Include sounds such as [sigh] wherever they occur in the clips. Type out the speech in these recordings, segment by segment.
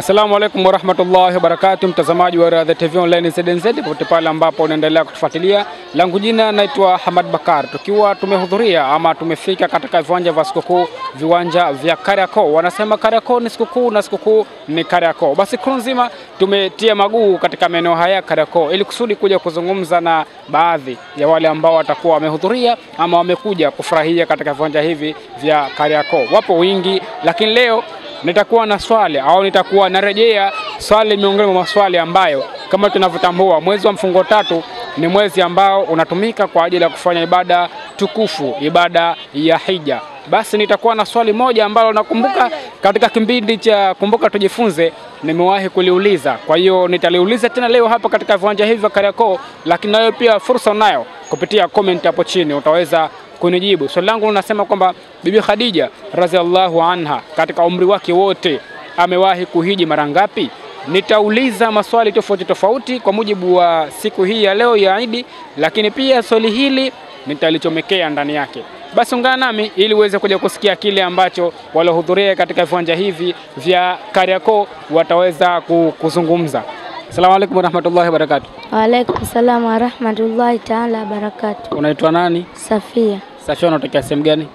Assalamu alaikum warahmatullahi wabarakatuh, mtazamaji wa Radha TV Online ZNZ, popote pale ambapo unaendelea kutufuatilia. Langu jina naitwa Hamad Bakar, tukiwa tumehudhuria ama tumefika katika viwanja vya sikukuu, viwanja vya Kariakoo. Wanasema Kariakoo ni sikukuu na sikukuu ni Kariakoo. Basi siku nzima tumetia maguu katika maeneo haya ya Kariakoo ili kusudi kuja kuzungumza na baadhi ya wale ambao watakuwa wamehudhuria ama wamekuja kufurahia katika viwanja hivi vya Kariakoo. Wapo wingi, lakini leo nitakuwa na swali au nitakuwa narejea swali miongoni mwa maswali ambayo kama tunavyotambua mwezi wa mfungo tatu ni mwezi ambao unatumika kwa ajili ya kufanya ibada tukufu, ibada ya hija. Basi nitakuwa na swali moja ambalo nakumbuka katika kipindi cha Kumbuka Tujifunze nimewahi kuliuliza, kwa hiyo nitaliuliza tena leo hapa katika viwanja hivi vya Kariakoo, lakini nayo pia fursa unayo kupitia comment hapo chini utaweza kunijibu swali langu. Linasema kwamba Bibi Khadija radhiallahu anha katika umri wake wote amewahi kuhiji mara ngapi? Nitauliza maswali tofauti tofauti kwa mujibu wa siku hii ya leo ya Idi, lakini pia swali hili nitalichomekea ndani yake. Basi ungana nami ili uweze kuja kusikia kile ambacho waliohudhuria katika viwanja hivi vya Kariakoo wataweza kuzungumza. Asalamu alaykum warahmatullahi wabarakatuh. Waalaikum salam warahmatullahi taala wabarakatuh. Unaitwa nani? Safia Safia, unatokea sehemu gani?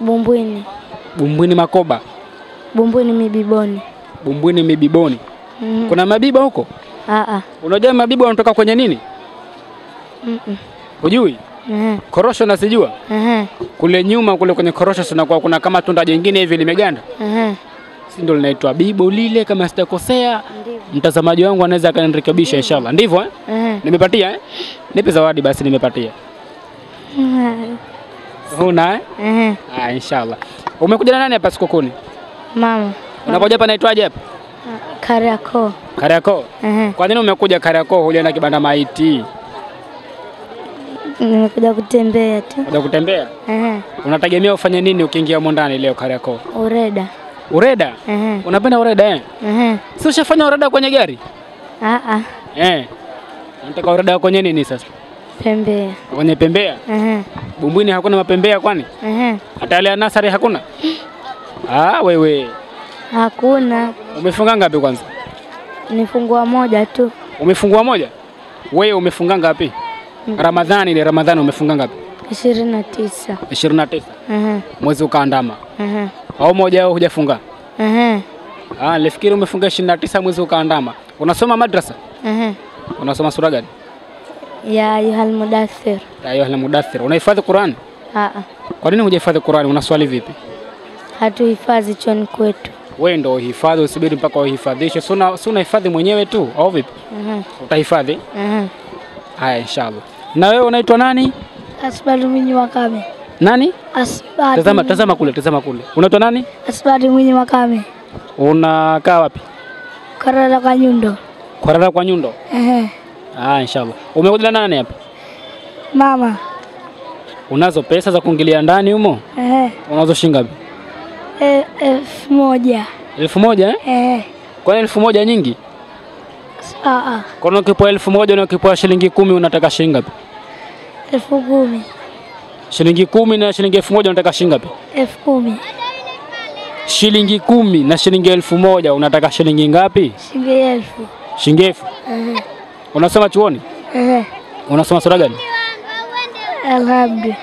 Bumbwini, Bumbwini Makoba, Bumbwini Mibiboni. Bumbwini Mibiboni. mm -hmm. Kuna mabiba huko? Aa, Unajua mabiba wanatoka kwenye nini? mhm, Hujui? ehe, Korosho nasijua. ehe, Kule nyuma kule kwenye korosho sinakuwa kuna kama tunda jingine hivi limeganda. Si ndio linaitwa bibo lile kama sitakosea. Mtazamaji wangu anaweza akanirekebisha inshallah. Ndivyo eh? Nimepatia eh? Nipe zawadi basi nimepatia. Huna eh? Ehe. Ah, inshallah. Umekuja na nani hapa sikukuni? Mama Unakuja hapa naitwaje hapa? Kariakoo. Kariakoo. Ehe. Kwa nini umekuja Kariakoo hujaenda kibanda maiti? Nimekuja kutembea tu. Kuja kutembea? Ehe. Unategemea ufanye nini ukiingia humo ndani leo Kariakoo? Ureda. Ureda? Ehe. Unapenda ureda eh? Ehe. Si ushafanya ureda kwenye gari? Ah ah. Eh. Unataka ureda kwenye nini sasa? Pembea. Kwenye pembea? Ehe. Bumbwini hakuna mapembea kwani? Ehe. Hata yale ya nasari hakuna? [gasps] Ah, wewe. Hakuna, Umefunga ngapi kwanza? nifungua moja tu. Umefungua moja? Wewe umefunga ngapi? Ramadhani ile Ramadhani umefunga ngapi? ishirini na tisa. 29. Ehe. Mwezi ukaandama. Ehe. Au moja au hujafunga? Ehe. Ah, nilifikiri umefunga 29 mwezi ukaandama. Unasoma madrasa? Ehe. Unasoma sura gani? Ya ayuhal Mudathir. Ya Ayuhal Mudathir. Unahifadhi Qur'an? Aa, Kwa nini hujahifadhi Qur'an? Unaswali vipi? hatuhifadhi choni kwetu. Wewe ndio uhifadhi, usibiri mpaka uhifadhishe. Si una hifadhi unahifadhi mwenyewe tu au vipi? Ehe. Utahifadhi? Ehe. Haya, inshallah. Na wewe unaitwa nani? Asbadu Mwinyi Makame. Nani? Asbari. Tazama, tazama kule, tazama kule. Unaitwa nani? Asbari Mwinyi Makame. Unakaa wapi? kwa nyundo. Kwarara kwa Nyundo. Ehe. Ah, inshallah. Umekuja na nani hapa? Mama. Unazo pesa za kuingilia ndani humo? Ehe. Unazo shilingi ngapi? Eh, elfu moja. Elfu moja eh? Ehe. Kwani elfu moja nyingi? Aa, Kwani ukipoa elfu moja na ukipoa shilingi kumi unataka shilingi ngapi? elfu kumi. Shilingi kumi na shilingi elfu moja unataka shilingi ngapi? Elfu kumi. Shilingi kumi na shilingi elfu moja unataka shilingi ngapi? Shilingi elfu. Shilingi elfu. Ehe. Unasoma chuoni? Ehe. Unasoma sura gani? Alhamdu.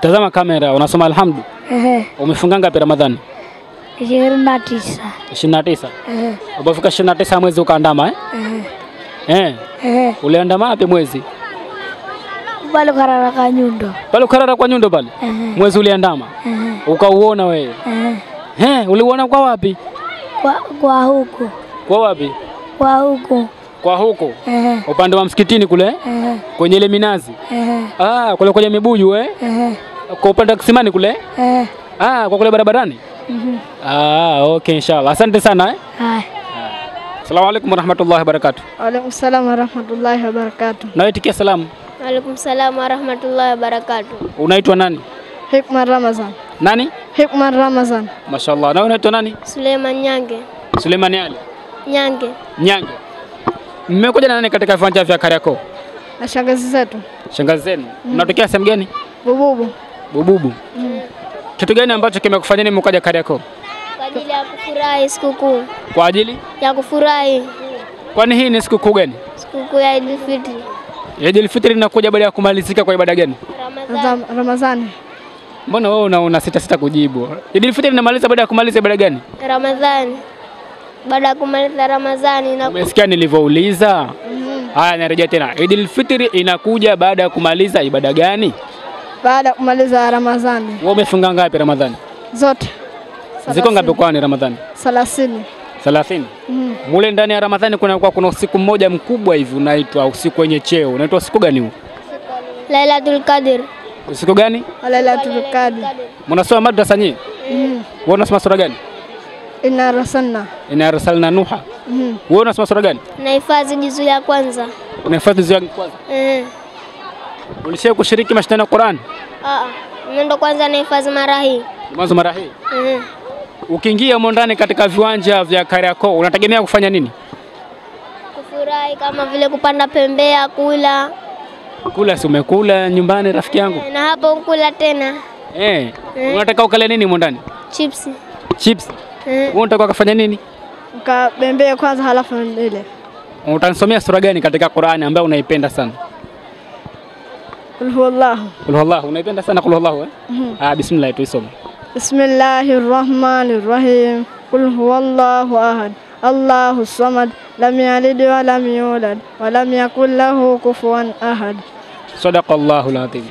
Tazama kamera, unasoma alhamdu. Ehe. Umefunga ngapi Ramadhani? Ishirini na tisa. 29. Ehe. Ulipofika 29 mwezi ukaandama eh? Eh, Ehe. uliandama wapi mwezi? Pale kwa nyundo. Pale Ukarara kwa Nyundo pale. Mwezi uliandama. Ukauona wewe. Eh, uliuona kwa wapi? Kwa, kwa huku. Kwa wapi? Kwa huku. Kwa huko. Ehe. Upande wa msikitini kule eh? -huh. kwenye ile minazi. Ehe. Ah, kule kwenye mibuyu eh? Ehe. Kwa upande wa kisimani kule? Ehe. Ah, kwa kule barabarani? Mhm. Ah, okay inshallah. Asante sana eh? Hai. Asalamu alaykum warahmatullahi wabarakatuh. Waalaikum salam warahmatullahi wabarakatuh. Naitikia salamu. Waalaikum salam warahmatullahi wabarakatuh. Unaitwa nani? Hikma Ramazan. Nani? Hikma Ramazan. Mashallah. Na unaitwa nani? Suleiman Nyange. Suleiman Ali. Nyange. Nyange. Mmekuja na nani katika viwanja vya Kariakoo? Na shangazi zetu. Shangazi zenu. Mnatokea sehemu gani? Bububu. Bububu. Mm. Kitu gani ambacho kimekufanyeni mkaja Kariakoo? Kwa ajili ya kufurahi sikukuu, Kwa ajili ya kufurahi kwani hii ni sikukuu gani? sikukuu ya Idul Fitri, Idul Fitri inakuja baada ya kumalizika kwa ibada gani? Ramadhani, Ramadhani. Mbona wewe una, una sita sita kujibu? Idul Fitri inamaliza baada ya kumaliza ibada gani? Ramadhani. Baada ya kumaliza Ramadhani na Umesikia nilivyouliza? Haya, narejea tena. Idul Fitri inakuja baada ya kumaliza ibada gani? Baada ya kumaliza Ramadhani Wewe umefunga ngapi Ramadhani? zote Ziko ngapi kwani Ramadhani? thelathini. 30. Mule ndani ya Ramadhani kuna kwa kuna usiku mmoja mkubwa hivi unaitwa usiku wenye cheo. Unaitwa usiku gani huo? Lailatul Qadr. Usiku gani? Lailatul Qadr. Mnasoma madrasa nyinyi? Wewe unasoma sura gani? Inna arsalna. Inna arsalna Nuha. Wewe unasoma sura gani? Nahifadhi juzu ya kwanza. Unahifadhi ya kwanza. Eh. Ulishia kushiriki mashindano ya Qur'an? Ah, mimi ndo kwanza nahifadhi mara hii. Mwanzo mara hii. Eh. Ukiingia humo ndani katika viwanja vya Kariakoo unategemea kufanya nini? Kufurahi kama vile kupanda pembea, kula Kula si umekula nyumbani rafiki yangu? na hapo kula tena Eh. Unataka ukale nini humo ndani? chips. Chips. Eh. Wewe unataka kufanya nini? Ukabembee kwanza halafu ile. Utanisomea sura gani katika Qur'ani ambayo unaipenda sana? Qul huwallahu. Qul huwallahu, unaipenda sana qul huwallahu eh? Ah, bismillah tuisome. Bismillahir Rahmanir Rahim. Kul huwallahu ahad. Allahu samad. Lam yalid wa lam yulad wa lam yakul lahu kufuwan ahad. Sadaqallahu alazim.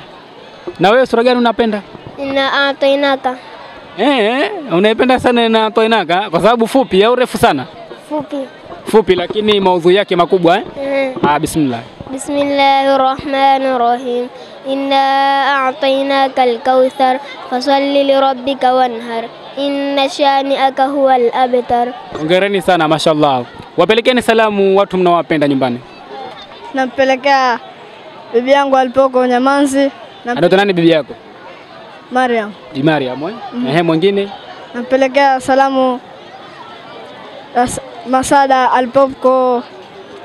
Na wewe sura gani unapenda? Inna atainaka Eh, unaipenda sana na toinaka kwa sababu fupi au refu sana? fupi. Fupi lakini maudhui yake makubwa eh? Mm. Ah, bismillah. Bismillahirrahmanirrahim. Rahim. Inna a'tainaka al-kautsar fasalli li rabbika wanhar. Inna shani'aka huwal abtar. Hongereni sana mashallah. Wapelekeni salamu watu mnawapenda nyumbani. Nampelekea bibi yangu alipoko Nyamanzi Anaitwa nani bibi yako? Mariam. Bi Mariam eh? Ehe, mwingine? Napelekea salamu As- Masada alipoko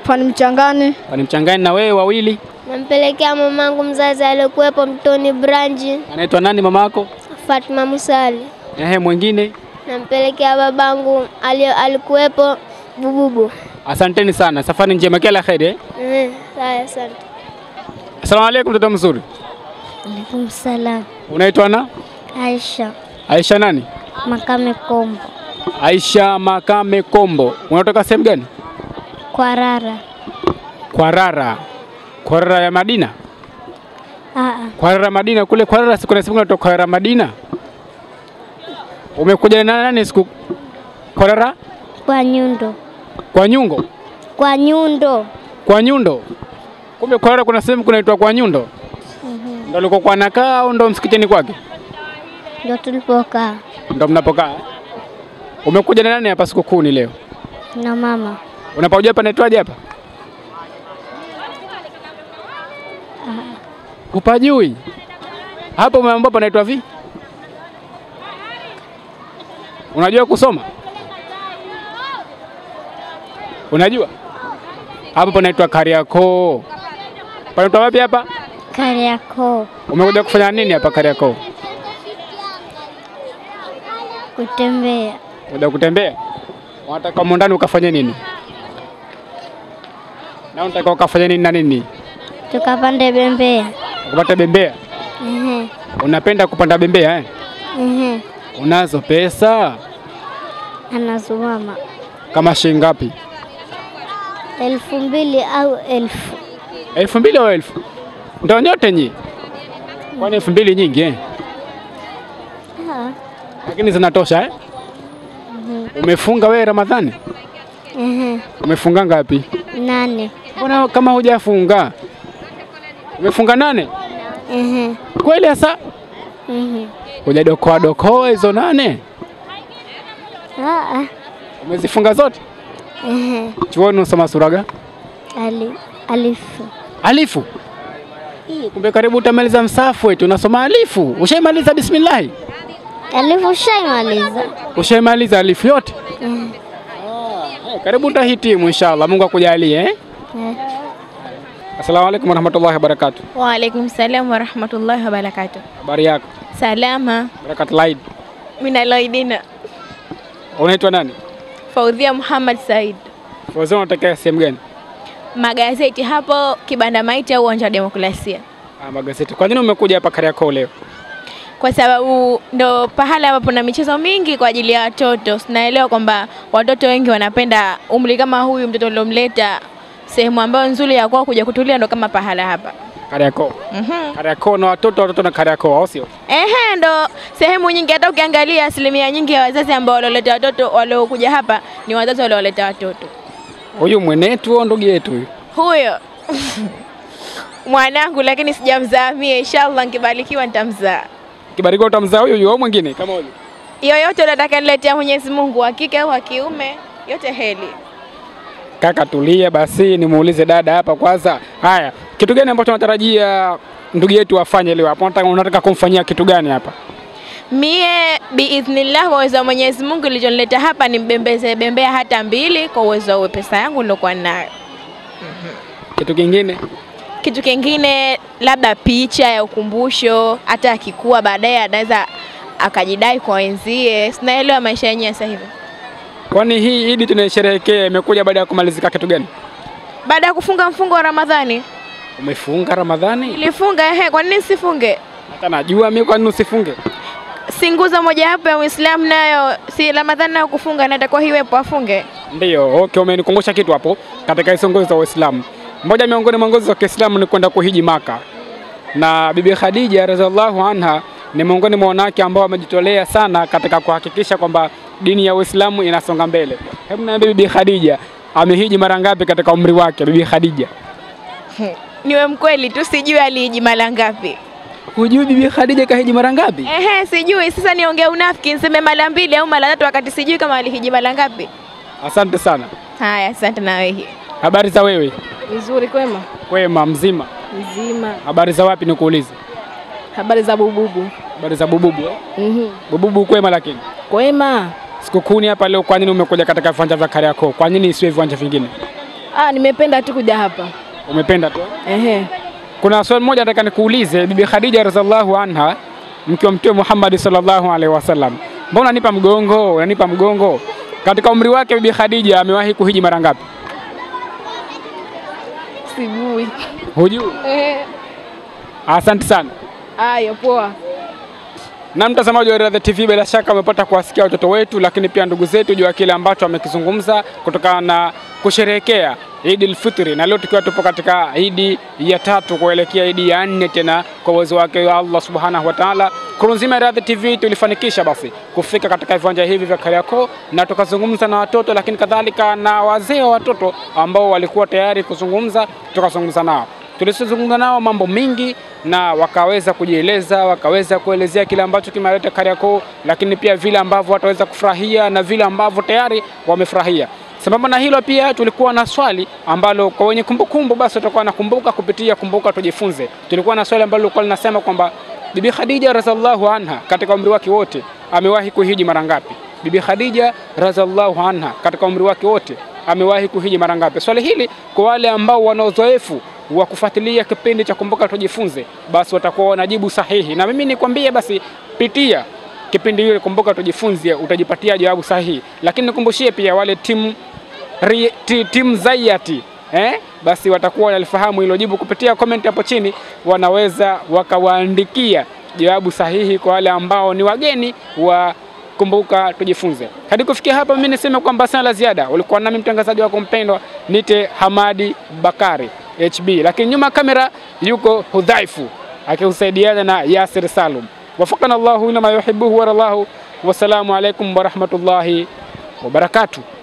pani Mchangani. Pani mchangani na wewe wawili. Nampelekea mamangu mzazi aliyokuwepo Mtoni Branji, Anaitwa nani mamako? Fatma Musali. Ehe, mwingine? Nampelekea babangu ali- alikuwepo Bububu. Asanteni sana. Safari njema kila kheri eh? Eh, Haya, asante. Asalamu alaykum mtoto mzuri. Alaikum salam. Unaitwa na? Aisha Aisha nani? Makame Kombo Aisha Makame Kombo. Unatoka sehemu gani? Kwarara. Kwarara. Kwarara ya Madina. Aa, Kwarara Madina kule Kwarara siku na siku unatoka Kwarara Madina. Umekuja na nani siku Kwarara? kwa nyundo Kwa Nyungo. kwa nyundo. Kwa Nyundo. Kumbe Kwarara kuna sehemu kunaitwa Kwa Nyundo. Ndio liko kwa nakaa au ndo msikitini kwake? Ndio tulipokaa Ndo mnapokaa. Umekuja na nani hapa sikukuu ni leo? na mama. Unapojua hapa naitwaje hapa? Upajui? Hapo umeambiwa panaitwa vi? Unajua kusoma? Unajua? Hapo panaitwa Kariakoo. Panaitwa wapi hapa? Kariakoo Umekuja kufanya nini hapa Kariakoo? kutembea. Unataka kutembea? Unataka humo ndani ukafanye nini? Na unataka ukafanye nini na nini? Tukapande bembea. Ukapata bembea? Ehe, Unapenda kupanda bembea eh? ehe. Unazo pesa Anazo mama. kama shilingi ngapi? elfu mbili au elfu elfu mbili au elfu? Ndio nyote nyi? Kwani elfu mbili nyingi eh? Lakini zinatosha eh? Umefunga wewe Ramadhani? Umefunga ngapi? nane. Mbona kama hujafunga? Umefunga nane? Kweli hasa? Hujadokoa dokoa hizo nane? Ah, Umezifunga zote? Chuoni unasoma sura gani? Ali, alifu. Alifu. Kumbe karibu utamaliza msafu wetu, unasoma alifu. Ushaimaliza bismillah? Alifu ushaimaliza. Ushaimaliza alifu yote? Mm. Eh, karibu utahitimu inshallah. Mungu akujalie eh? ehe. Assalamu alaikum warahmatullahi wabarakatuh. Waalaikum salam warahmatullahi wabarakatuh. Habari yako? Salama Barakat Laid. Mina Laidina. Unaitwa nani? Faudhia Muhammad Said. Faudhia, unatokea sehemu gani? Magazeti hapo Kibanda Maiti au Uwanja wa Demokrasia, Ah, magazeti. Kwa nini umekuja hapa Kariakoo leo? kwa sababu ndo pahala ambapo na michezo mingi kwa ajili ya watoto. Sinaelewa kwamba watoto wengi wanapenda umri kama huyu, mtoto uliomleta sehemu ambayo nzuri ya kwao kuja kutulia, ndo kama pahala hapa. Kariakoo. Mhm. Mm Kariakoo na watoto, watoto na Kariakoo, au sio? Ehe, ndo sehemu nyingi. Hata ukiangalia asilimia nyingi ya wazazi ambao walioleta watoto waliokuja hapa ni wazazi walioleta watoto. Huyu mwenetu au ndugu yetu huyu? Huyo [laughs] mwanangu, lakini sijamzaa mie. Inshallah nikibarikiwa nitamzaa. Kibarikiwa utamzaa huyu huyu au mwingine kama huyu? Yoyote unataka niletea Mwenyezi Mungu, wa kike au wa kiume, yote heli. Kaka tulia basi, nimuulize dada hapa kwanza. Haya, kitu gani ambacho unatarajia ndugu yetu afanye leo hapa? Unataka, unataka kumfanyia kitu gani hapa? Mie biidhnillah, kwa uwezo wa Mwenyezi Mungu ilichonileta hapa ni mbembeze bembea hata mbili, kwa uwezo wa pesa yangu nilokuwa nayo. Kitu kingine? Kitu kingine labda picha ya ukumbusho, hata akikua baadaye anaweza akajidai kwa wenzie. Sinaelewa maisha yenyewe sasa hivi. Kwani hii Idi tunaisherehekea imekuja baada ya kumalizika kitu gani? Baada ya kufunga mfungo wa Ramadhani, Umefunga Ramadhani? nilifunga ehe, kwa nini sifunge? Hata najua mimi, kwa nini usifunge? Si nguzo mojawapo ya Uislamu nayo, si Ramadhani nayo kufunga, natakuwa hiwepo afunge. Ndiyo, okay, umenikumbusha kitu hapo katika hizo nguzo za Uislamu. Moja miongoni mwa nguzo za Kiislamu ni kwenda kuhiji Maka, na Bibi Khadija radhiallahu anha ni miongoni mwa wanawake ambao wamejitolea sana katika kuhakikisha kwamba dini ya Uislamu inasonga mbele. Hebu niambie, Bibi Khadija amehiji mara ngapi katika umri wake? Bibi Khadija, Niwe mkweli tu, sijui alihiji mara ngapi. Hujui Bibi Khadija kahiji mara ngapi? Ehe, sijui. Sasa niongee unafiki niseme mara mbili au mara tatu, wakati sijui kama alihiji mara ngapi. Asante sana. Haya, asante na wewe. Habari za wewe? Vizuri, kwema? Kwema, mzima. Mzima. Habari za wapi nikuulize? Habari za bububu? Habari za Bububu eh? Mhm. Bububu kwema, lakini Kwema. sikukuni hapa leo, kwa nini umekuja katika viwanja vya Kariakoo? Kwa nini isiwe viwanja vingine? Ah, nimependa tu kuja hapa. Umependa tu? Ehe. Kuna swali moja nataka nikuulize. Bibi Khadija radhiallahu anha, mke wa Mtume Muhammad sallallahu alaihi wasallam, mbona unanipa mgongo? Unanipa mgongo. Katika umri wake Bibi Khadija amewahi kuhiji mara ngapi? Sijui. Hujui? Eh. Asante sana. Ayo, poa. Na mtazamaji wa Riadha TV, bila shaka umepata kuwasikia watoto wetu, lakini pia ndugu zetu juu ya kile ambacho wamekizungumza kutokana na kusherehekea Idi al-Fitri, na leo tukiwa tupo katika Idi ya tatu kuelekea Idi ya nne tena kwa uwezo wake wa Allah subhanahu wa ta'ala. Kuru nzima ya TV tulifanikisha basi kufika katika viwanja hivi vya Kariakoo na tukazungumza na watoto, lakini kadhalika na wazee wa watoto ambao walikuwa tayari kuzungumza, tukazungumza nao tulizungumza nao mambo mingi na wakaweza kujieleza, wakaweza kuelezea kile ambacho kimeleta Kariakoo, lakini pia vile ambavyo wataweza kufurahia na vile ambavyo tayari wamefurahia. Sambamba na hilo pia tulikuwa na swali ambalo kwa wenye kumbukumbu basi tutakuwa nakumbuka kupitia kumbuka tujifunze. Tulikuwa na swali ambalo lilikuwa linasema kwamba Bibi Khadija radhiallahu anha katika umri wake wote amewahi kuhiji mara ngapi? Bibi Khadija radhiallahu anha katika umri wake wote amewahi kuhiji mara ngapi? Swali hili kwa wale ambao wana uzoefu wa kufuatilia kipindi cha Kumbuka Tujifunze, basi watakuwa wanajibu sahihi, na mimi nikwambie basi, pitia kipindi hile Kumbuka Tujifunze, utajipatia jawabu sahihi. Lakini nikumbushie pia wale timu timu Zayati eh, basi watakuwa wanalifahamu hilo jibu kupitia comment hapo chini, wanaweza wakawaandikia jawabu sahihi kwa wale ambao ni wageni wa kumbuka tujifunze. Hadi kufikia hapa, mimi niseme kwamba sina la ziada. Ulikuwa nami mtangazaji wako mpendwa, nite Hamadi Bakari HB, lakini nyuma kamera yuko Hudhaifu akisaidiana na Yasir Salum. Wafakana Allahu inama yuhibbuhu warallahu. Wassalamu alaikum warahmatullahi wabarakatuh.